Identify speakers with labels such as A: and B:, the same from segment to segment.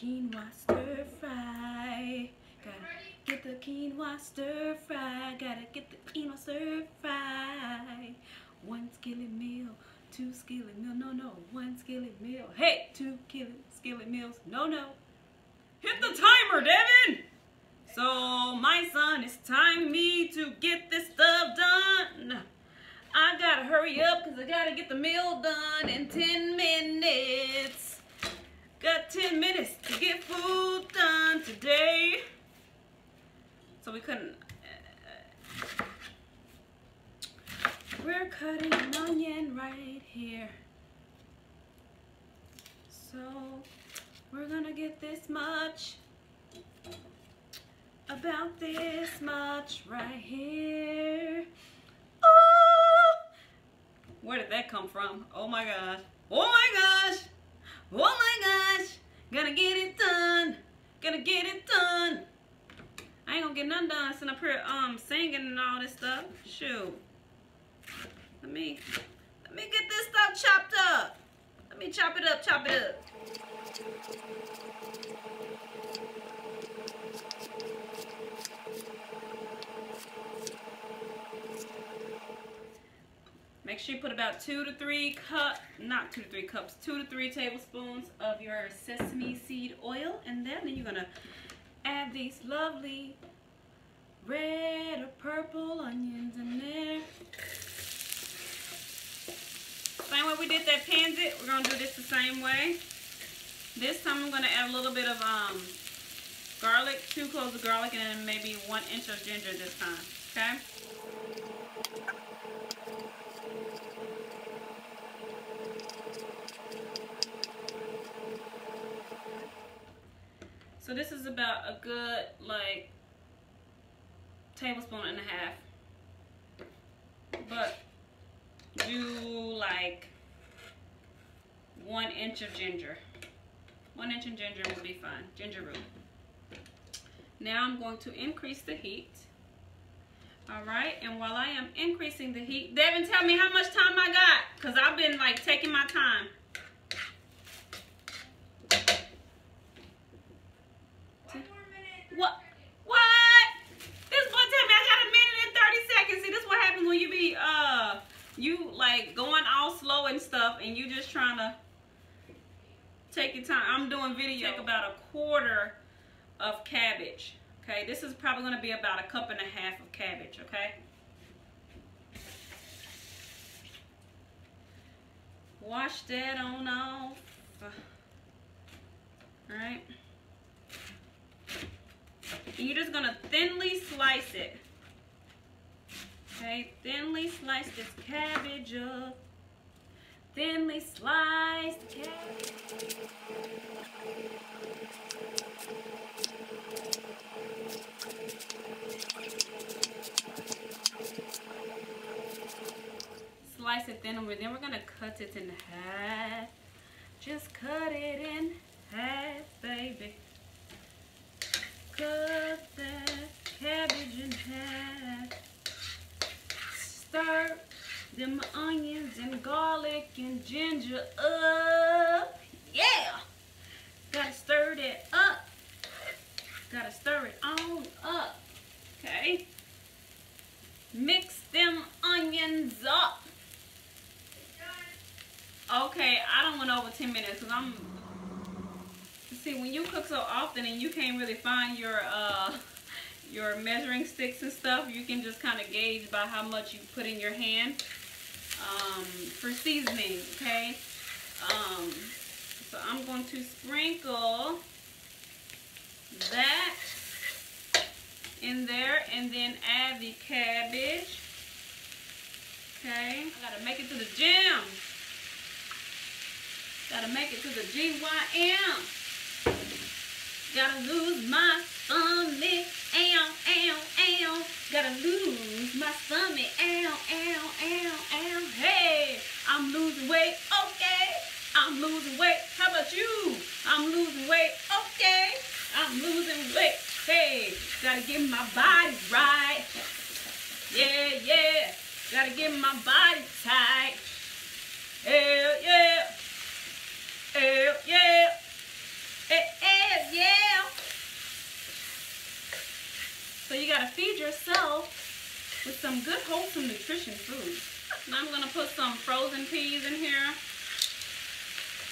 A: quinoa stir fry. Gotta get the quinoa stir fry. Gotta get the quinoa stir fry. One skillet meal, two skillet meal. No, no, one skillet meal. Hey, two skillet meals. No, no. Hit the timer, Devin. So my son, it's time me to get this stuff done. I gotta hurry up because I gotta get the meal done in 10 minutes. Got 10 minutes to get food done today. So we couldn't. Uh, we're cutting an onion right here. So we're gonna get this much about this much right here. Oh! Where did that come from? Oh my gosh. Oh my gosh. Oh my gosh. Gonna get it done. Gonna get it done. I ain't gonna get none done sitting up here um singing and all this stuff. Shoot. Let me let me get this stuff chopped up. Let me chop it up, chop it up. Make sure you put about two to three cup, not two to three cups, two to three tablespoons of your sesame seed oil And. Then you're gonna add these lovely red or purple onions in there. Same way we did that pansy, we're gonna do this the same way. This time I'm gonna add a little bit of um, garlic, two cloves of garlic, and maybe one inch of ginger this time, okay? So this is about a good like tablespoon and a half. But do like one inch of ginger. One inch of ginger will be fine. Ginger root. Now I'm going to increase the heat. All right, and while I am increasing the heat, Devin, tell me how much time I got, because I've been like taking my time. What? What? This boy tell me I got a minute and 30 seconds. See, this what happens when you be, uh, you like going all slow and stuff and you just trying to take your time. I'm doing video. Take about a quarter of cabbage. Okay, this is probably going to be about a cup and a half of cabbage, okay? Wash that on off. All right. And you're just gonna thinly slice it. Okay, thinly slice this cabbage up. Thinly sliced cabbage. Slice it thin, and then we're gonna cut it in half. Just cut it in half, baby. Cut that cabbage in half. Stir them onions and garlic and ginger up. Yeah! Gotta stir that up. Gotta stir it on up. Okay? Mix them onions up. Okay, I don't want over 10 minutes because I'm see when you cook so often and you can't really find your uh your measuring sticks and stuff you can just kind of gauge by how much you put in your hand um, for seasoning okay? Um, so I'm going to sprinkle that in there and then add the cabbage okay? I gotta make it to the gym. Gotta make it to the GYM Gotta lose my stomach, ow, ow, ow. Gotta lose my stomach, ow, ow, ow, ow. Hey, I'm losing weight, okay. I'm losing weight. How about you? I'm losing weight, okay. I'm losing weight. Hey, gotta get my body right. Yeah, yeah. Gotta get my body tight. Hell yeah. Hell yeah. Hey, hey. gotta feed yourself with some good wholesome nutrition food. Now I'm gonna put some frozen peas in here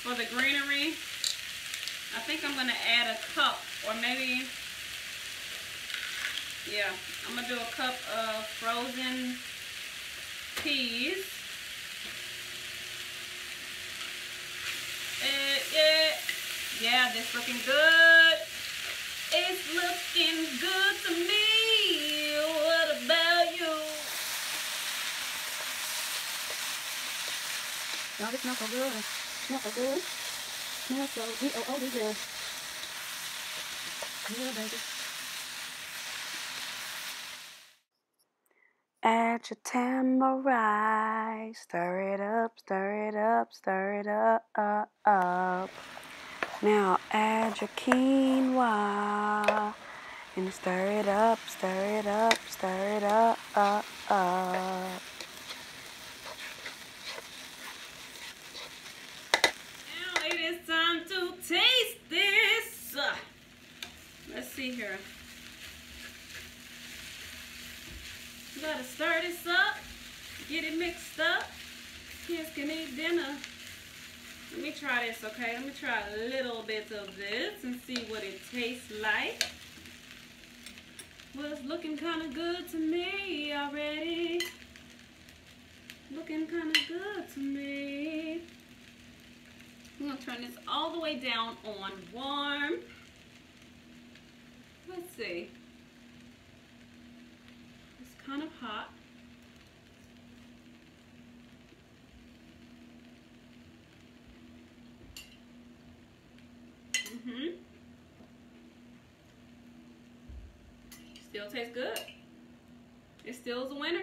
A: for the greenery. I think I'm gonna add a cup or maybe, yeah, I'm gonna do a cup of frozen peas. Yeah, yeah, this looking good. It's looking good to me. What about you?
B: Oh, this smells so good. Smells so good. Smells so good. Oh, oh, good. Yeah, baby. Add your tamari, stir it up, stir it up, stir it up, up, up. Now add your quinoa and stir it up, stir it up, stir it up, up, up.
A: Now it is time to taste this. Let's see here. You gotta stir this up, get it mixed up. Kids can eat dinner. Let me try this, okay? Let me try a little bit of this and see what it tastes like. Well, it's looking kind of good to me already. Looking kind of good to me. I'm gonna turn this all the way down on warm. Let's see. Kind of hot. Mm-hmm. Still tastes good. It still is a winner.